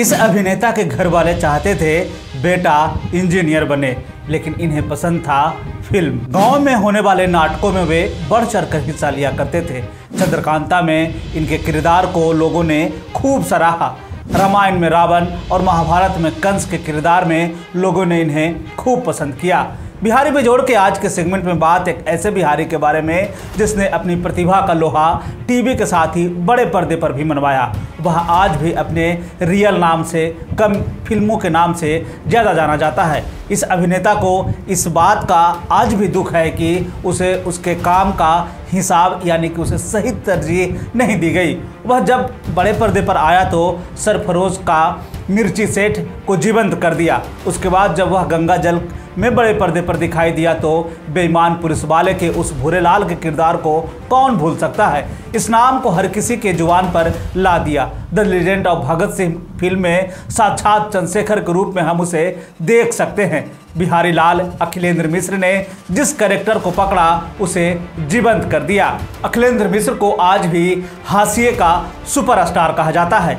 इस अभिनेता के घर वाले चाहते थे, बेटा इंजीनियर बने लेकिन इन्हें पसंद था फ़िल्म। गाँव में होने वाले नाटकों में वे बढ़ चढ़ कर हिस्सा लिया करते थे। चंद्रकांता में इनके किरदार को लोगों ने खूब सराहा। रामायण में रावण और महाभारत में कंस के किरदार में लोगों ने इन्हें खूब पसंद किया। बिहारी बेजोड़ के आज के सेगमेंट में बात एक ऐसे बिहारी के बारे में, जिसने अपनी प्रतिभा का लोहा टीवी के साथ ही बड़े पर्दे पर भी मनवाया। वह आज भी अपने रियल नाम से, कम फ़िल्मों के नाम से ज़्यादा जाना जाता है। इस अभिनेता को इस बात का आज भी दुख है कि उसे उसके काम का हिसाब यानी कि उसे सही तरजीह नहीं दी गई। वह जब बड़े पर्दे पर आया तो सरफरोज का मिर्ची सेठ को जीवंत कर दिया। उसके बाद जब वह गंगा जल में बड़े पर्दे पर दिखाई दिया तो बेईमान पुलिस वाले के उस भूरे लाल के किरदार को कौन भूल सकता है? इस नाम को हर किसी के ज़ुबान पर ला दिया। The legend of Bhagat Singh film में साक्षात चंद्रशेखर के रूप में हम उसे देख सकते हैं। बिहारी लाल अखिलेंद्र मिश्र ने जिस कैरेक्टर को पकड़ा, उसे जीवंत कर दिया। अखिलेंद्र मिश्र को आज भी हाशिए का सुपरस्टार कहा जाता है।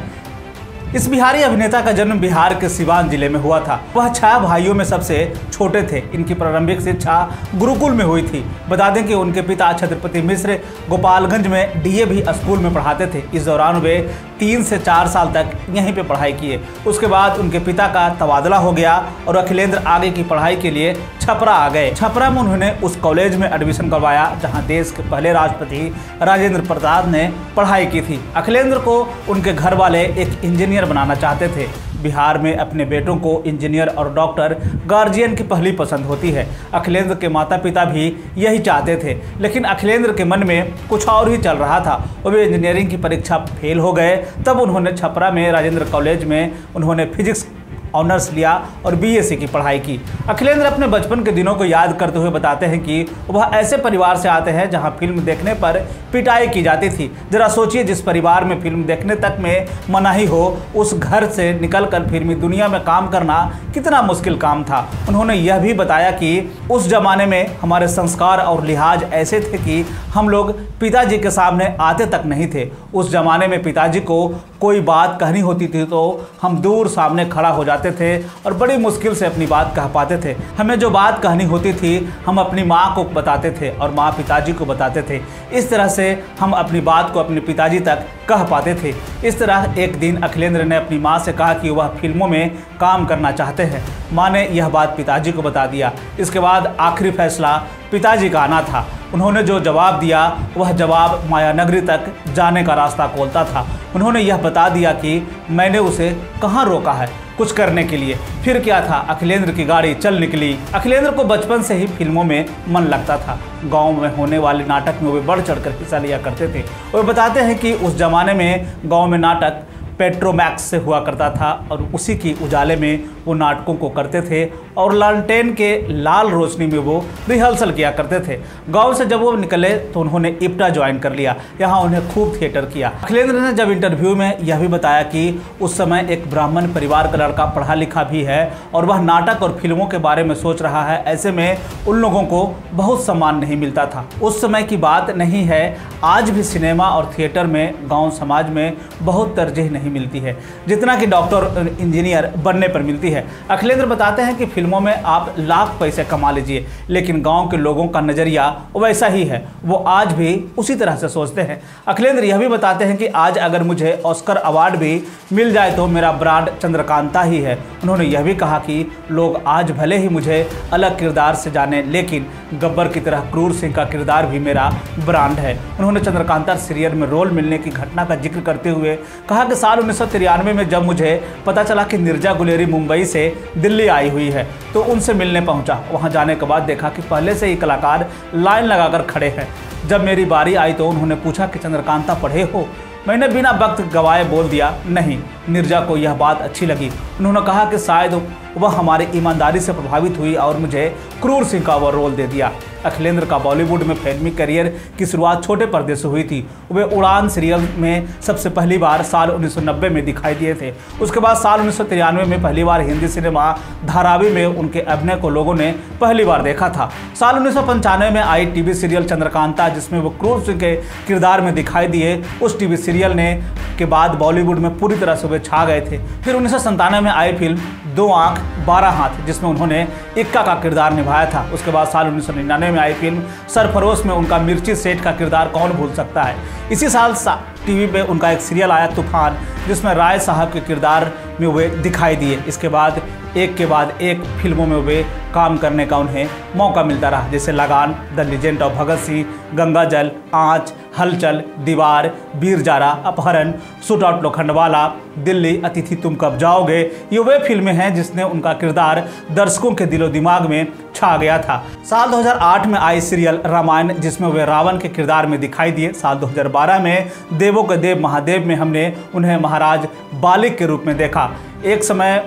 इस बिहारी अभिनेता का जन्म बिहार के सिवान ज़िले में हुआ था। वह छह भाइयों में सबसे छोटे थे। इनकी प्रारंभिक शिक्षा गुरुकुल में हुई थी। बता दें कि उनके पिता छत्रपति मिश्र गोपालगंज में डीएवी स्कूल में पढ़ाते थे। इस दौरान वे तीन से चार साल तक यहीं पे पढ़ाई किए। उसके बाद उनके पिता का तबादला हो गया और अखिलेंद्र आगे की पढ़ाई के लिए छपरा आ गए। छपरा में उन्होंने उस कॉलेज में एडमिशन करवाया, जहाँ देश के पहले राष्ट्रपति राजेंद्र प्रसाद ने पढ़ाई की थी। अखिलेंद्र को उनके घर वाले एक इंजीनियर बनाना चाहते थे। बिहार में अपने बेटों को इंजीनियर और डॉक्टर गार्जियन की पहली पसंद होती है। अखिलेंद्र के माता पिता भी यही चाहते थे, लेकिन अखिलेंद्र के मन में कुछ और ही चल रहा था। वे इंजीनियरिंग की परीक्षा फेल हो गए, तब उन्होंने छपरा में राजेंद्र कॉलेज में उन्होंने फिजिक्स ऑनर्स लिया और बीएससी की पढ़ाई की। अखिलेंद्र अपने बचपन के दिनों को याद करते हुए बताते हैं कि वह ऐसे परिवार से आते हैं जहाँ फ़िल्म देखने पर पिटाई की जाती थी। जरा सोचिए, जिस परिवार में फ़िल्म देखने तक में मनाही हो, उस घर से निकलकर फिल्मी दुनिया में काम करना कितना मुश्किल काम था। उन्होंने यह भी बताया कि उस जमाने में हमारे संस्कार और लिहाज ऐसे थे कि हम लोग पिताजी के सामने आते तक नहीं थे। उस जमाने में पिताजी को कोई बात कहनी होती थी तो हम दूर सामने खड़ा हो जाते थे और बड़ी मुश्किल से अपनी बात कह पाते थे। हमें जो बात कहनी होती थी, हम अपनी माँ को बताते थे और माँ पिताजी को बताते थे। इस तरह से हम अपनी बात को अपने पिताजी तक कह पाते थे। इस तरह एक दिन अखिलेंद्र ने अपनी माँ से कहा कि वह फ़िल्मों में काम करना चाहते हैं। माँ ने यह बात पिताजी को बता दिया। इसके बाद आखिरी फैसला पिताजी का आना था। उन्होंने जो जवाब दिया, वह जवाब मायानगरी तक जाने का रास्ता खोलता था। उन्होंने यह बता दिया कि मैंने उसे कहाँ रोका है कुछ करने के लिए। फिर क्या था? अखिलेंद्र की गाड़ी चल निकली। अखिलेंद्र को बचपन से ही फ़िल्मों में मन लगता था। गाँव में होने वाले नाटक में वे बढ़ चढ़कर हिस्सा लिया करते थे। और बताते हैं कि उस जमाने में गाँव में नाटक पेट्रोमैक्स से हुआ करता था और उसी की उजाले में वो नाटकों को करते थे और लालटेन के लाल रोशनी में वो रिहर्सल किया करते थे। गाँव से जब वो निकले तो उन्होंने इप्टा ज्वाइन कर लिया। यहाँ उन्हें खूब थिएटर किया। अखिलेंद्र ने जब इंटरव्यू में यह भी बताया कि उस समय एक ब्राह्मण परिवार का लड़का पढ़ा लिखा भी है और वह नाटक और फ़िल्मों के बारे में सोच रहा है, ऐसे में उन लोगों को बहुत सम्मान नहीं मिलता था। उस समय की बात नहीं है, आज भी सिनेमा और थिएटर में गाँव समाज में बहुत तरजीह नहीं मिलती है, जितना कि डॉक्टर इंजीनियर बनने पर मिलती है। अखिलेंद्र बताते हैं कि फ़िल्मों में आप लाख पैसे कमा लीजिए, लेकिन गाँव के लोगों का नज़रिया वैसा ही है। वो आज भी उसी तरह से सोचते हैं। अखिलेंद्र यह भी बताते हैं कि आज अगर मुझे ऑस्कर अवार्ड भी मिल जाए तो मेरा ब्रांड चंद्रकांता ही है। उन्होंने यह भी कहा कि लोग आज भले ही मुझे अलग किरदार से जाने, लेकिन गब्बर की तरह क्रूर सिंह का किरदार भी मेरा ब्रांड है। उन्होंने चंद्रकांता सीरियल में रोल मिलने की घटना का ज़िक्र करते हुए कहा कि साल उन्नीस सौ तिरानवे में जब मुझे पता चला कि निर्जा गुलेरी मुंबई से दिल्ली आई हुई है। तो उनसे मिलने पहुँचा। वहाँ जाने के बाद देखा कि पहले से ही कलाकार लाइन लगाकर खड़े हैं। जब मेरी बारी आई तो उन्होंने पूछा कि, चंद्रकांता, पढ़े हो? मैंने बिना वक्त गवाए बोल दिया, नहीं। निर्जा को यह बात अच्छी लगी। उन्होंने कहा कि शायद वह हमारे ईमानदारी से प्रभावित हुई और मुझे क्रूर सिंह का वह रोल दे दिया। अखिलेंद्र का बॉलीवुड में फिल्मी करियर की शुरुआत छोटे पर्दे से हुई थी। वे उड़ान सीरियल में सबसे पहली बार साल 1990 में दिखाई दिए थे। उसके बाद साल उन्नीस सौ तिरानवे में पहली बार हिंदी सिनेमा धारावी में उनके अभिनय को लोगों ने पहली बार देखा था। साल उन्नीस सौ पंचानवे में आई टीवी सीरियल चंद्रकांता, जिसमें वो क्रूर सिंह के किरदार में दिखाई दिए, उस टीवी सीरियल ने के बाद बॉलीवुड में पूरी तरह से वे छा गए थे। फिर उन्नीस में आई फ़िल्म दो आँख बारह हाथ जिसमें उन्होंने इक्का का किरदार निभाया था। उसके बाद साल उन्नीस सौ निन्यानवे में आई फ़िल्म सरफरोश में उनका मिर्ची सेठ का किरदार कौन भूल सकता है? इसी साल सा, टीवी पे उनका एक सीरियल आया तूफ़ान जिसमें राय साहब के किरदार में वे दिखाई दिए। इसके बाद, एक के बाद एक फ़िल्मों में वे काम करने का उन्हें मौका मिलता रहा, जैसे Lagaan, the legend of Bhagat Singh, Gangaajal, Aanch Hulchul Deewaar, Veer Zaara, Apaharan shoot out Lokhandwala, Delhi Atithi Tum Kab जाओगे? ये वे फ़िल्में हैं जिसने उनका किरदार दर्शकों के दिलो दिमाग में छा गया था। साल 2008 में आई सीरियल रामायण, जिसमें वे रावण के किरदार में दिखाई दिए। साल 2012 में देवों के देव महादेव में हमने उन्हें महाराज बालिक के रूप में देखा। एक समय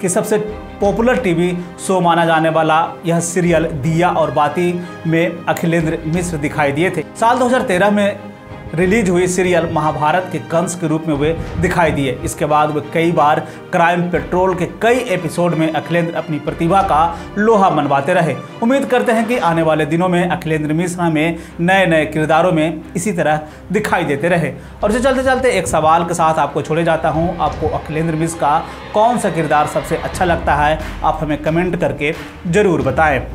की सबसे पॉपुलर टीवी शो माना जाने वाला यह सीरियल दिया और बाती में अखिलेंद्र मिश्र दिखाई दिए थे। साल 2013 में रिलीज़ हुई सीरियल महाभारत के कंस के रूप में वे दिखाई दिए। इसके बाद वे कई बार क्राइम पेट्रोल के कई एपिसोड में अखिलेंद्र अपनी प्रतिभा का लोहा मनवाते रहे। उम्मीद करते हैं कि आने वाले दिनों में अखिलेंद्र मिश्रा में नए नए किरदारों में इसी तरह दिखाई देते रहे। और इसे चलते चलते एक सवाल के साथ आपको छोड़े जाता हूँ। आपको अखिलेंद्र मिश्र का कौन सा किरदार सबसे अच्छा लगता है? आप हमें कमेंट करके ज़रूर बताएँ।